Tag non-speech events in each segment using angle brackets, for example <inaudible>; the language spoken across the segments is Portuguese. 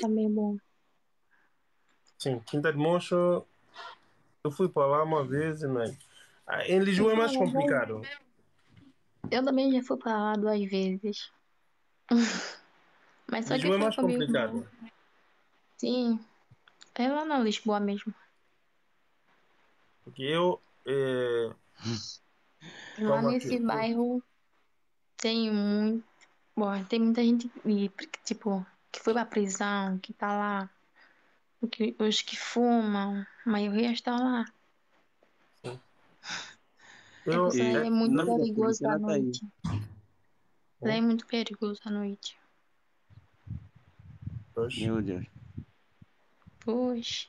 também é bom. Sim, Quinta de Moncho, eu fui para lá uma vez, mas ah, em Lisboa é mais complicado. Eu também já fui pra lá duas vezes. <laughs> Mas só Lisboa é que mais foi comigo. complicado. Sim. É lá na Lisboa mesmo. Porque eu. eh, Lá nesse aqui. bairro tem muito. Bom, tem muita gente tipo, que foi pra prisão, que tá lá. O que- Os que fumam, a maioria estão lá. eu, Isso aí é muito perigoso à tá noite. Lá é muito perigoso à noite. Meu Deus. Pois.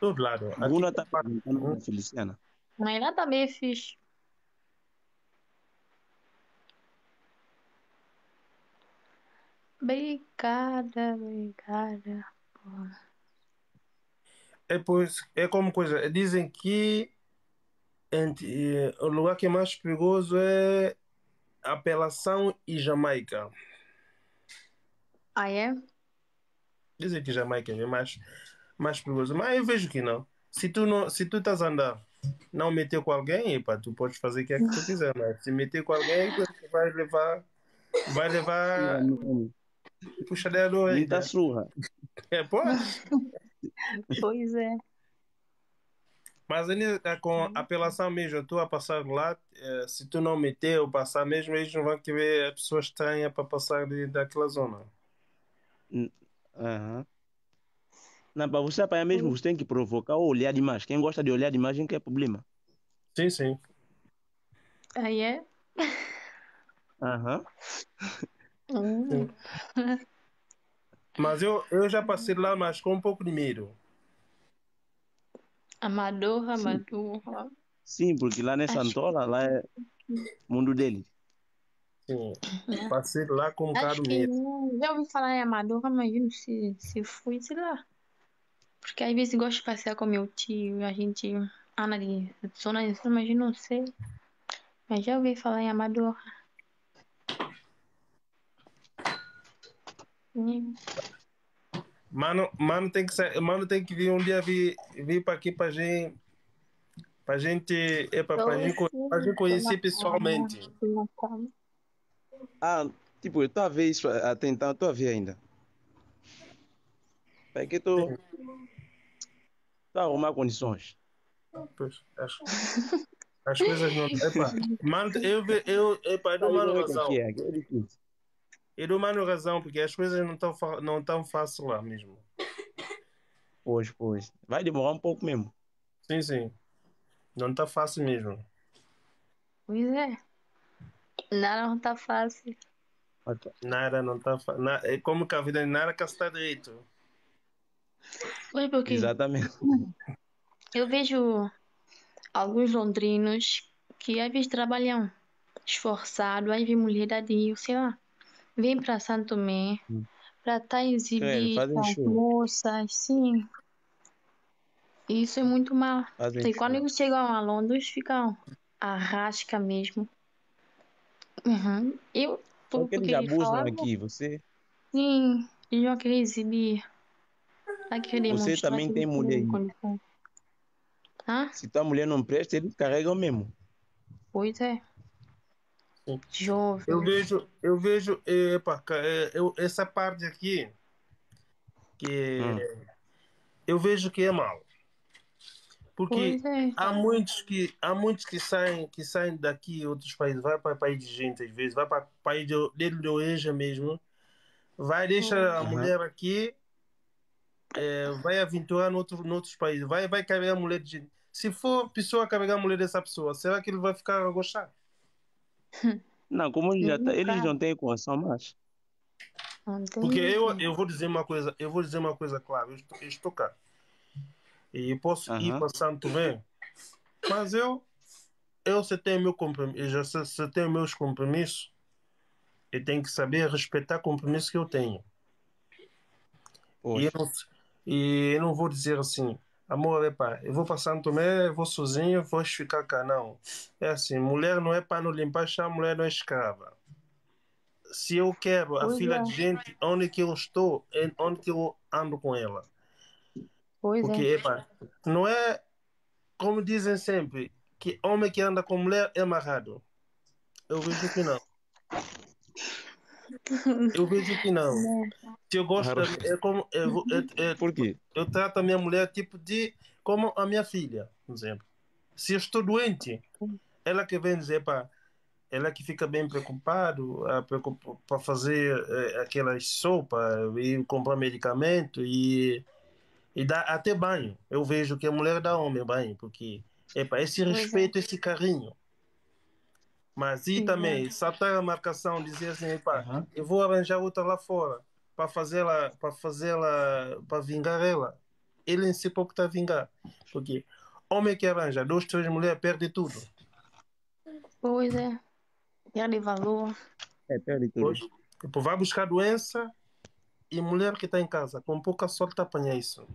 todo lado. Aqui, Guna tá perguntando pra Feliciana. Mas lá também é fixe. Obrigada, obrigada. é, pois, é como coisa. Dizem que entre, eh, o lugar que é mais perigoso é Apelação e Jamaica. Ah, é? Dizem que Jamaica é mais, mais perigoso. Mas eu vejo que não. Se tu, não, se tu estás a andar, não meter com alguém, epa, tu podes fazer o que é que tu quiser. Mas se meter com alguém, tu vai levar. Vai levar puxadeira do Muita orelha. surra. É, pois. <laughs> Pois é. Mas ali é com apelação mesmo, tu a passar lá, eh, se tu não meter ou passar mesmo, eles não vão querer a pessoa estranha para passar de, daquela zona. Aham. Não, para você apanhar mesmo, você tem que provocar ou olhar demais. Quem gosta de olhar demais não quer problema. Sim, sim. Aí é? Aham. Hum. Mas eu, eu já passei lá, mas com um pouco de medo. Amadorra, amadorra. Sim, porque lá nessa Acho- Antola, lá é mundo dele. Sim. Passei lá com um que medo. Já ouvi falar em amadorra, mas eu não sei se fui, sei lá. Porque às vezes gosto de passear com meu tio, a gente anda de zona em zona, mas não sei. Mas já ouvi falar em amadorra. Hum. Mano, mano, tem que sair, mano tem que vir um dia vir, vir para aqui para gente. Pra gente, é pra gente, pra gente conhecer pessoalmente. Ah, tipo, eu tô a ver isso até então, tô a ver ainda. É que. Tô a arrumar condições. Pois, as, as coisas não. Epa, mano, eu, eu, epa, dou mano razão. É, é difícil. Eu dou mano razão, porque as coisas não estão não tão fácil lá mesmo. <laughs> Pois, pois. Vai demorar um pouco mesmo. Sim, sim. Não tá fácil mesmo. Pois é. Nada não tá fácil. Nada não tá fácil. É como que a vida nada que está direito. Foi porque Exatamente. <laughs> eu vejo alguns londrinos que às vezes trabalham esforçado, aí vem mulher da Dio, sei lá, vem pra Santo Tomé Hum. pra estar exibir as show. moças, sim. Isso é muito mal. Fazem E quando eles chegam a Londres, ficam arrasca mesmo. Uhum. Eu, por, Porque eles abusam falavam, aqui. Você, sim, eles vão querer exibir. Vai querer Você também tem mulher aí. se tua mulher não presta, eles carregam mesmo. Pois é. Jovem. Eu vejo, eu vejo, epa, é, eu, essa parte aqui que Hum. eu vejo que é mal. Porque é. há muitos que há muitos que saem que saem daqui outros países vai para país de gente às vezes vai para país de, dele de origem mesmo vai deixa a Aham. mulher aqui é, vai aventurar no outro, outros países vai vai carregar a mulher de gente se for pessoa carregar a mulher dessa pessoa será que ele vai ficar a gostar <laughs> Não, como eles, já tá, eles não têm condição mais. Porque eu, eu vou dizer uma coisa eu vou dizer uma coisa clara eu estou, eu estou cá. E posso ir Aham. para Santo Tomé mas eu eu se tenho meu compromisso já se, se tenho meus compromissos eu tenho que saber respeitar o compromisso que eu tenho. E eu, não, e eu não vou dizer assim amor epá, eu vou para Santo Tomé eu vou sozinho vou ficar cá não é assim mulher não é para não limpar chão mulher não é escrava se eu quero a Pois filha é. de gente, onde que eu estou, é onde que eu ando com ela. Pois Porque, é. epa, não é como dizem sempre, que homem que anda com mulher é amarrado. Eu vejo que não. <laughs> Eu vejo que não. Se eu gosto, é como eu, vou- é- é- Por quê? eu trato a minha mulher tipo de como a minha filha, por exemplo. Se eu estou doente, ela que vem dizer para ela que fica bem preocupado para fazer eh, aquelas sopas e comprar medicamento e e dá até banho. Eu vejo que a mulher dá homem banho porque epa, esse é. respeito, esse carinho. Mas e Sim, também saltar a marcação, dizer assim, Aham. eu vou arranjar outra lá fora para fazê-la, para fazê-la, para vingar ela. Ele em si pouco está a vingar, porque homem que arranja duas, três mulheres perde tudo. Pois é. Perde valor. É, perde tudo. Pois, tipo, vai buscar doença e mulher que está em casa com pouca sorte apanha isso.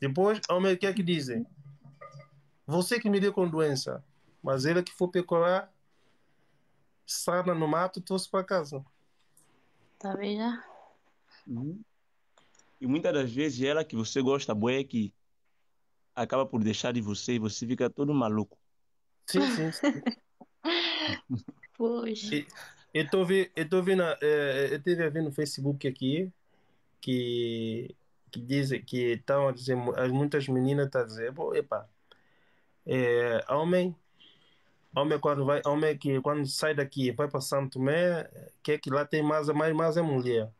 Depois, homem o que é que dizem? Você que me deu com doença, mas ele que for procurar sarna no mato trouxe para casa. Tá vendo? Uhum. E muitas das vezes ela que você gosta, boa, é que acaba por deixar de você e você fica todo maluco. Sim, sim, sim. <laughs> Poxa. E- Eu tô vi, eu tô vendo, eh, eu tive a ver no Facebook aqui que que dizem que estão a dizer mu- as muitas meninas estão a dizer, pô, epa, é, homem, homem quando vai, homem que quando sai daqui vai para Santo Tomé, quer que lá tem mais mais mais é mulher.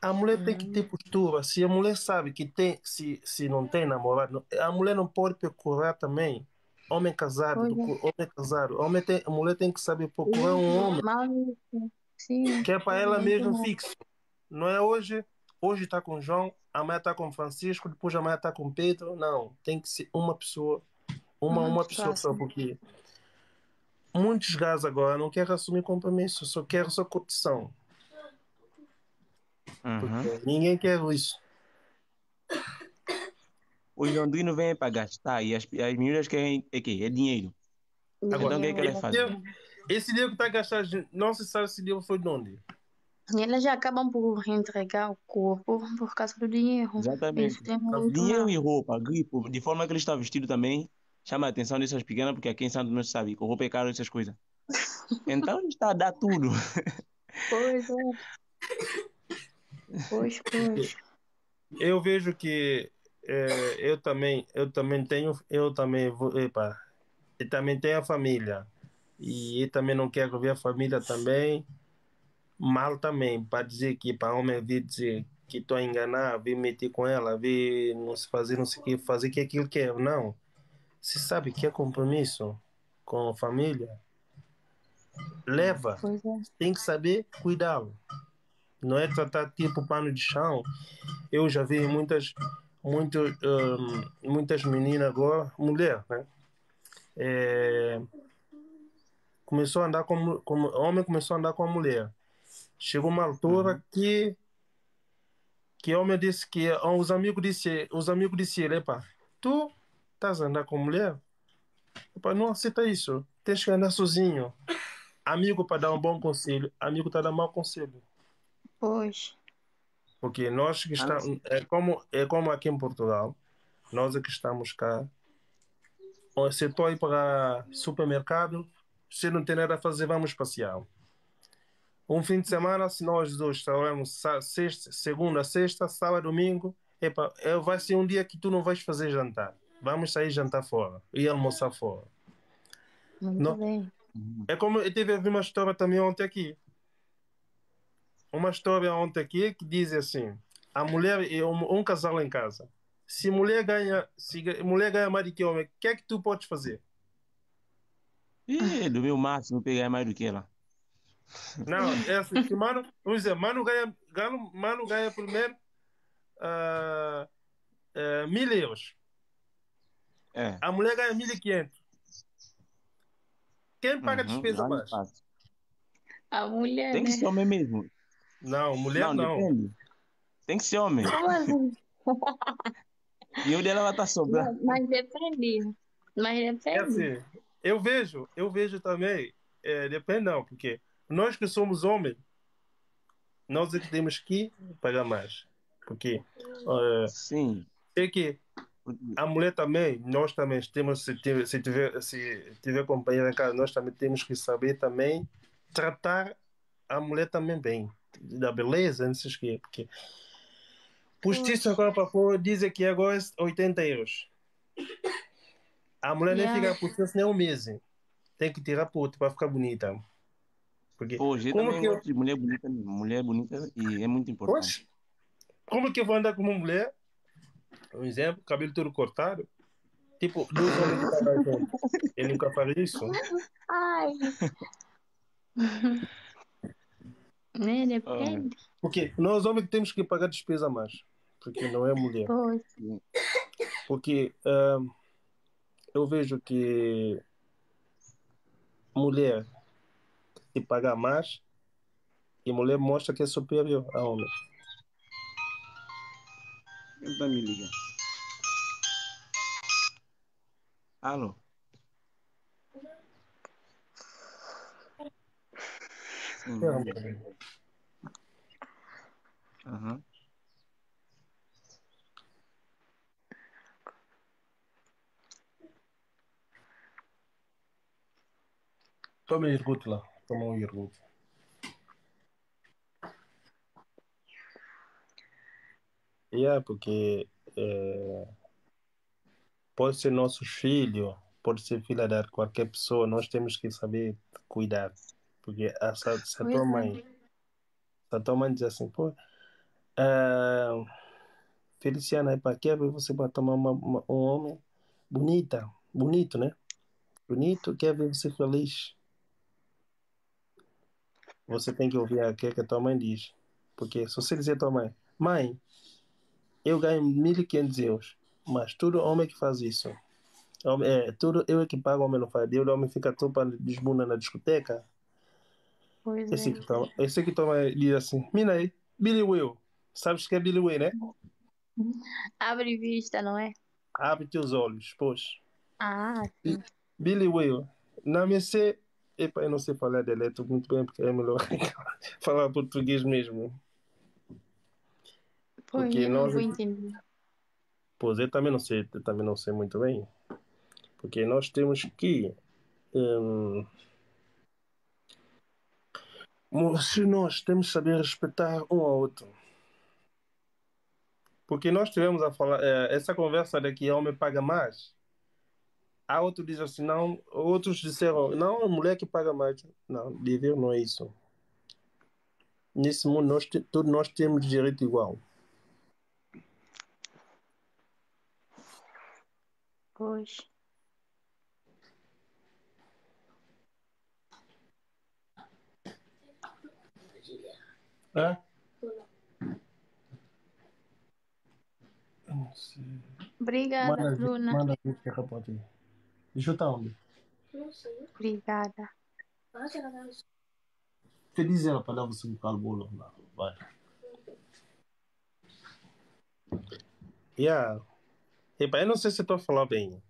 A mulher tem que ter postura. Se a mulher sabe que tem, se, se não tem namorado, a mulher não pode procurar também. Homem casado, é. homem casado. Homem tem, a mulher tem que saber procurar um homem sim. que é para ela mesmo bom. fixo. Não é hoje, hoje está com João, amanhã está com Francisco, depois amanhã está com Pedro. Não, tem que ser uma pessoa, uma, Muito uma pessoa só, porque muitos gajos agora não querem assumir compromisso, só querem só curtição. Uhum. Ninguém quer isso. Os londrinos vêm para gastar e as, as meninas querem é quê? É dinheiro. Agora, Então o que é que elas esse fazem? dinheiro, esse dinheiro que está gastando, não se sabe se dinheiro foi de onde. E elas já acabam por entregar o corpo por causa do dinheiro. Exatamente. Dinheiro mal. e roupa, gripo, de forma que ele está vestido também, chama a atenção dessas pequenas, porque aqui em Santo se sabe, que roupa é caro essas coisas. Então está a dar tudo. <laughs> Pois é. Pois, pois. Eu vejo que eh, eu também, eu também tenho, eu também vou, epa, eu também tenho a família e eu também não quero ver a família também mal também para dizer que para homem vir dizer que estou a enganar, vir meter com ela, vir não se fazer não sei o que, fazer que aquilo quer, não. Se sabe que é compromisso com a família, leva é. tem que saber cuidá-lo. Não é tratar tipo pano de chão. Eu já vi muitas, muito, hum, muitas meninas agora, mulher, né? É, começou a andar com, com homem começou a andar com a mulher. Chegou uma altura Uhum. que que homem disse que os amigos disse, os amigos disse ele, epa, tu estás a andar com mulher? Epa, não aceita isso. Tens que andar sozinho. Amigo para dar um bom conselho, amigo está a dar mau conselho. Pois. Porque nós que estamos, é como, é como aqui em Portugal, nós é que estamos cá. Se estou aí para supermercado, se não tem nada a fazer, vamos passear. Um fim de semana, se nós dois trabalhamos sexta, segunda, sexta, sábado, domingo, epa, é, vai ser um dia que tu não vais fazer jantar. Vamos sair jantar fora e almoçar fora. Muito Não. bem. É como eu tive a ver uma história também ontem aqui. Uma história ontem aqui que diz assim: a mulher e um, um casal em casa. Se mulher ganha, se mulher ganha mais do que homem, o que é que tu podes fazer? Ih, do meu máximo pegar mais do que ela. Não, é assim, se mano, vamos dizer, mano ganha, mano, mano ganha primeiro ah, ah, mil euros. É. A mulher ganha mil e quinhentos. Quem paga a Uhum, despesa lá não mais? A mulher, Tem que né? ser homem mesmo. Não, mulher não, não. depende. Tem que ser homem. Assim? <laughs> E o dela vai estar sobrando. Mas mas depende. Mas É depende. assim, eu vejo, eu vejo também, é, depende não, porque nós que somos homens, nós é que temos que pagar mais. Porque uh, Sim. é que a mulher também, nós também temos, se tiver, se tiver, se tiver companheira em casa, nós também temos que saber também tratar a mulher também bem. Da beleza, não sei o quê. Porque postiço agora para fora dizem que agora é 80 euros. A mulher nem Yeah. fica postiça nem um mês. Tem que tirar puto para ficar bonita. Porque Pô, eu como também que eu, mulher bonita, mulher bonita e é muito importante. Oxe, como que eu vou andar com uma mulher? Um exemplo, cabelo todo cortado. Tipo, dois homens que estavam juntos. Ele nunca faria isso. Ai. né? Ah, Depende. Porque nós homens temos que pagar despesa a mais. Porque não é mulher. Pois. Porque ah, eu vejo que mulher se pagar mais e mulher mostra que é superior a homem. Quem tá me ligando? Alô? Sim. Aham. Toma iogurte lá. Toma um iogurte. Yeah, porque eh, pode ser nossos filhos, pode ser filha de qualquer pessoa, nós temos que saber cuidar. Porque a, se, a- tua é. mãe, se a tua mãe diz assim, pô, ah, Feliciana, para que você vai tomar uma, uma- um homem bonita, bonito, né? Bonito, quer ver você feliz. Você tem que ouvir aquilo que a tua mãe diz. Porque se você dizer à tua mãe, mãe, eu ganho 1.500 euros, mas todo homem que faz isso, homem, é, tudo eu é que pago, o homem não faz. E o homem fica para desbunda na discoteca. Pois Esse é. que toma, esse que toma diz assim, mina aí, Billy Will. Sabes que é Billy Will, né? Abre vista, não é? Abre teus olhos, pois. Ah, sim. Billy Will. Na minha C, epa, eu não sei falar dialeto muito bem, porque é melhor <laughs> falar português mesmo. Pois Porque eu não nós, vou entender. pois eu também não sei, também não sei muito bem. Porque nós temos que hum, se nós temos que saber respeitar um ao outro. Porque nós tivemos a falar, eh, essa conversa de que homem paga mais. Há outro diz assim, não, outros disseram, não, a mulher que paga mais. Não, dever não é isso. Nesse mundo, nós, todos nós temos direito igual. Pois. É? Não sei. Obrigada, Manda, Bruna. manda ver que é rapaz aí. Deixa eu estar onde? Obrigada. Que diz ela para dar você um calbolo? Não, vai. Yeah. Epa, eu não sei se estou a falar bem.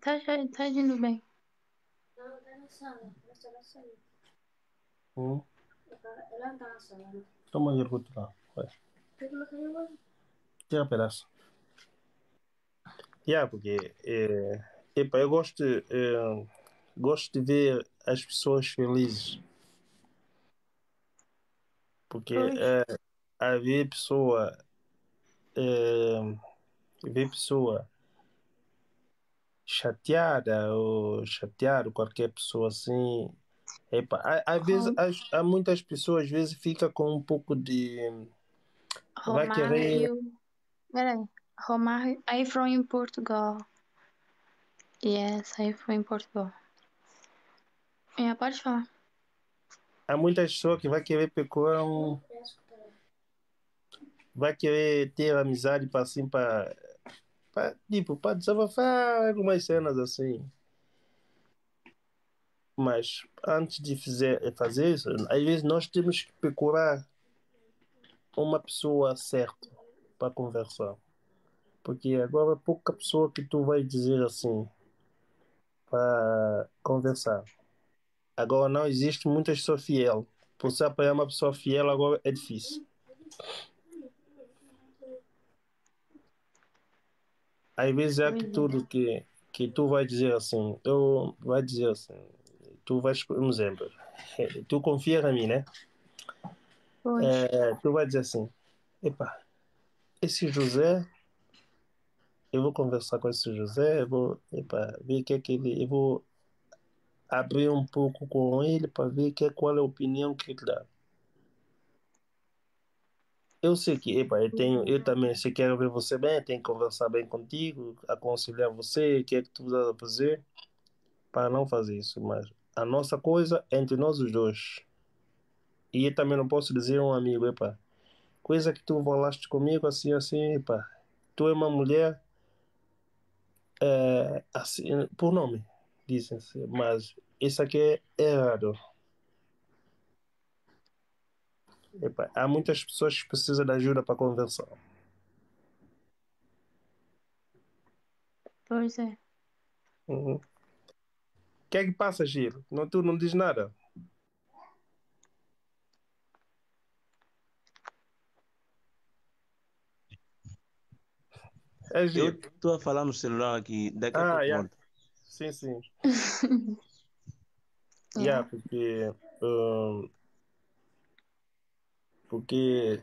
Tá, tá indo bem. Ela tá na sala, na sala. Hum? Ela não tá na sala, né? Toma aí o lá. Vai. Tira um pedaço. Yeah, porque é, epa, eu gosto, é, gosto de ver as pessoas felizes. Porque é, a ver pessoa é, ver pessoa chateada ou chateado qualquer pessoa assim epa, a- às vezes as- há muitas pessoas às vezes fica com um pouco de vai Romário querer e. Peraí. Romário. Aí foi em Portugal. Yes, aí foi em Portugal. É, pode falar. há muitas pessoas que vai querer procurar um vai querer ter amizade para assim para tipo para desabafar algumas cenas assim mas antes de fazer, fazer isso às vezes nós temos que procurar uma pessoa certa para conversar porque agora é pouca pessoa que tu vai dizer assim para conversar Agora não existe muitas pessoas fiel. Por você apoiar uma pessoa fiel agora é difícil. Às vezes é que é. tudo que, que tu vai dizer assim, eu vai dizer assim, tu vais, um <laughs> exemplo, tu confia em mim, né? É, tu vai dizer assim, epa, esse José, eu vou conversar com esse José, eu vou epa, ver o que é que ele, eu vou abrir um pouco com ele para ver que, qual é a opinião que ele dá. Eu sei que, epa, eu, tenho, eu também, se quero ver você bem, tenho que conversar bem contigo, aconselhar você, o que é que tu vai fazer, para não fazer isso. Mas a nossa coisa é entre nós os dois. E eu também não posso dizer a um amigo, epa, coisa que tu falaste comigo assim, assim, epa, tu é uma mulher, é, assim, por nome, dizem-se, mas isso aqui é errado. Epa, há muitas pessoas que precisam de ajuda para conversar. Pois é. Uhum. O que é que passa, Giro? Não, tu não diz nada. É Eu Giro. estou a falar no celular aqui, daqui a Ah, pouco yeah. Sim, sim. <laughs> É. Yeah, porque, hum, porque